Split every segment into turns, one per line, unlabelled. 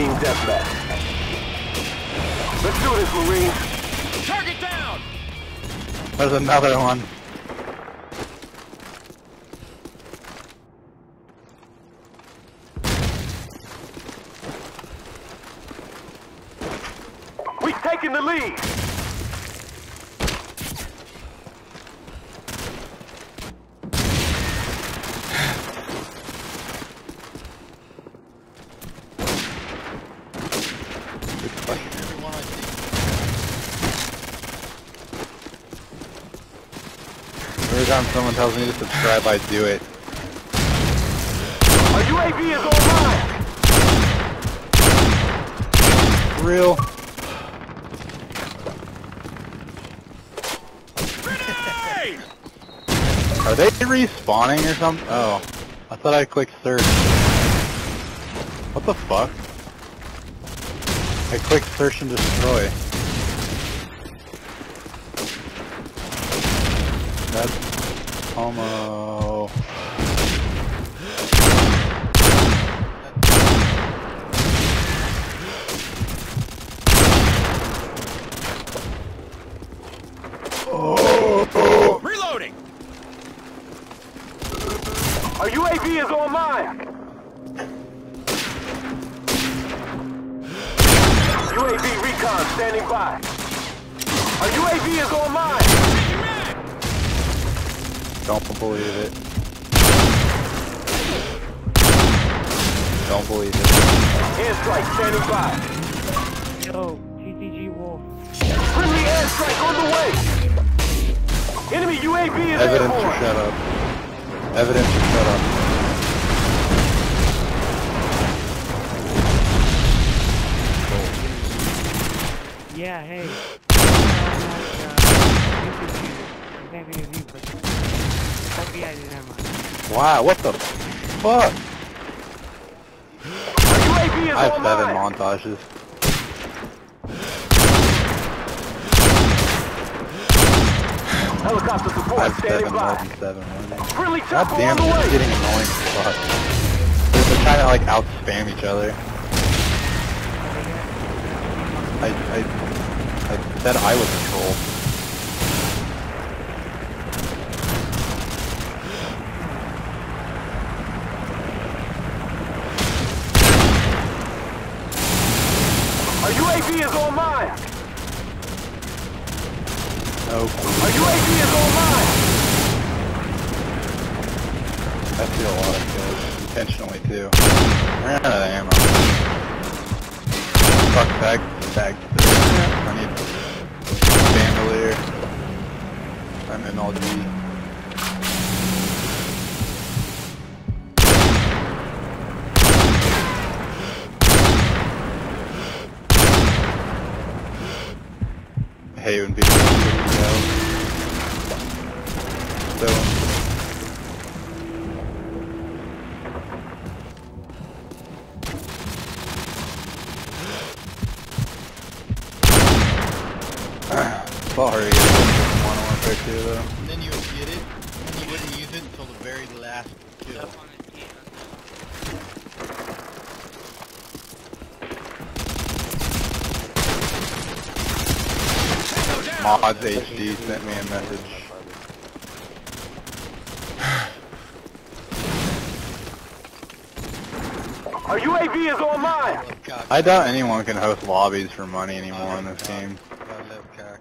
team deathmatch. Let's do this, Marines.
Target down!
There's another one.
We've taken the lead.
Good question.
Everyone I see.
Every time someone tells me to subscribe, I do it.
Our UAV is online.
Real. Are they respawning or something? Oh. I thought I clicked search. What the fuck? I clicked search and destroy. That's homo.
Reloading!
Our UAV is online. UAV recon standing by. Our UAV is online.
Changing mag!
Don't believe it. Don't believe it.
Airstrike standing by.
Yo, TCG Wolf.
Friendly airstrike on the way. Enemy UAV is
Evidence to
airborne.
shut up. Evidence to shut up.
Yeah, hey. Uh, Thinking of you, but oh yeah, never mind.
Wow, what the fuck?
Is
I have seven montages.
Helicopter
I
support
have seven more
by.
seven. Is God damn
the
it's getting annoying as fuck. They're trying to like out spam each other. I, I, I said I was a troll.
Our UAV is online.
No,
Our UAV is online.
I feel a lot of kills intentionally too. Ran out of ammo. Fuck bag, bag. I need bandolier. I'm in all hate when Sorry, one on picture though.
And then you would get it, and you wouldn't use it until the very last kill.
Mods HD sent me a message.
Our UAV is online.
I love cock.
I doubt anyone can host lobbies for money anymore in this game.
I love cock.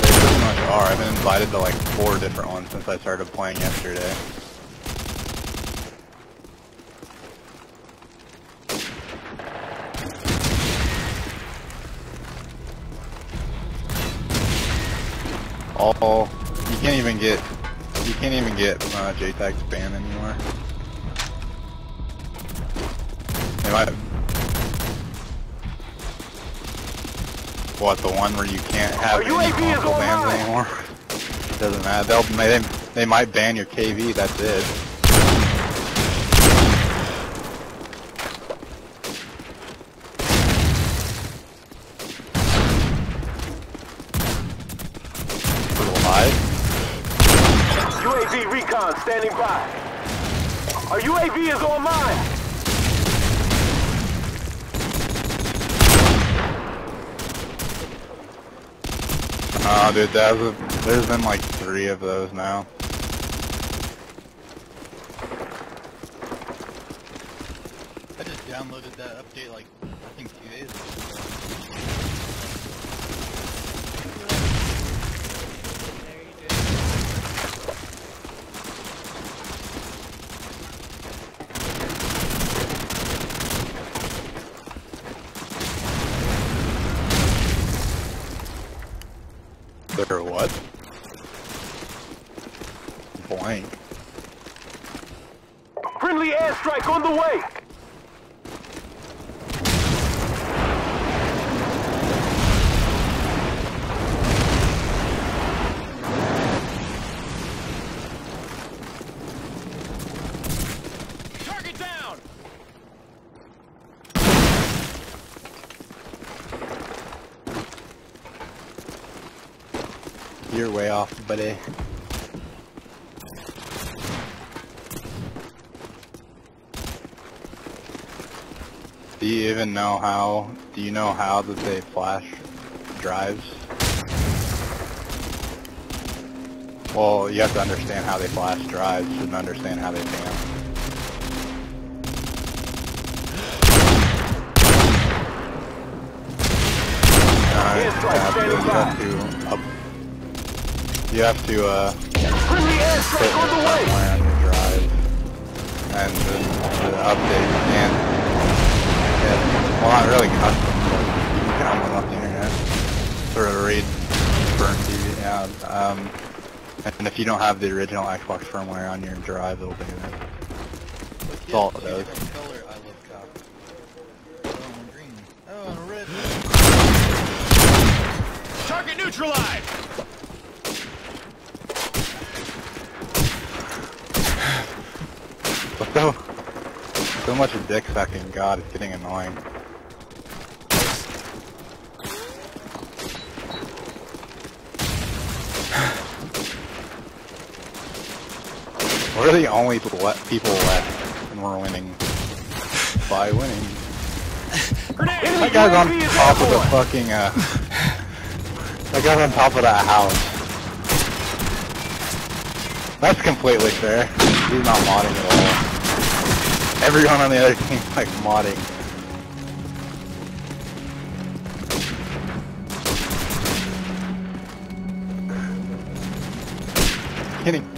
They pretty much are. Invited to like four different ones since I started playing yesterday. All you can't even get you can't even get uh, JTAG spam anymore. They might What, the one where you can't have
Our
any
UAV is online.
anymore? Doesn't matter. They'll they, they might ban your KV. That's it.
UAV recon standing by. Our UAV is online.
Oh, dude, that was a, there's been like three of those now.
I just downloaded that update like, I think two days ago.
They're what? Blank.
Friendly airstrike on the way.
Target down!
You're way off, buddy. Do you even know how, do you know how that they flash drives? Well, you have to understand how they flash drives and understand how they can. Uh, you have to, you have to, up, you have to, uh,
Friendly
put
airstrike on the
your
way.
on your drive and the, the update and well not really custom but you can download them off the internet sort of read burn TV yeah um and if you don't have the original Xbox firmware on your drive it'll do it It's all it
the
does.
color I love copper? Oh, green. Oh, and red.
Target neutralized!
but so so much dick sucking god it's getting annoying We're the only le- people left, and we're winning by winning. That guy's on top of the fucking, uh... that guy's on top of that house. That's completely fair. He's not modding at all. Everyone on the other team's like modding. Getting...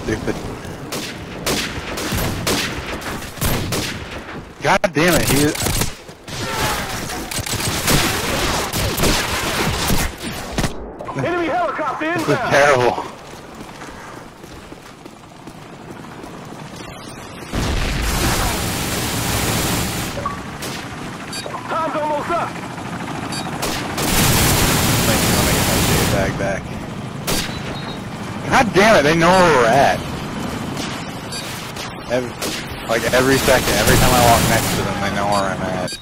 stupid. God damn it, he
Enemy helicopter
This is terrible.
Time's almost up.
Thank you, I'm gonna get my bag back. God damn it, they know where we're at. Every, like every second, every time I walk next to them, they know where I'm at.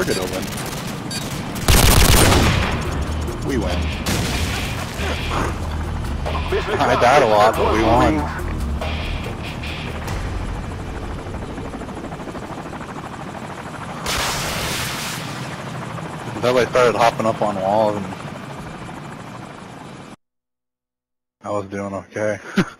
Gonna win. We win. I died a lot, but we won. Until they started hopping up on walls and I was doing okay.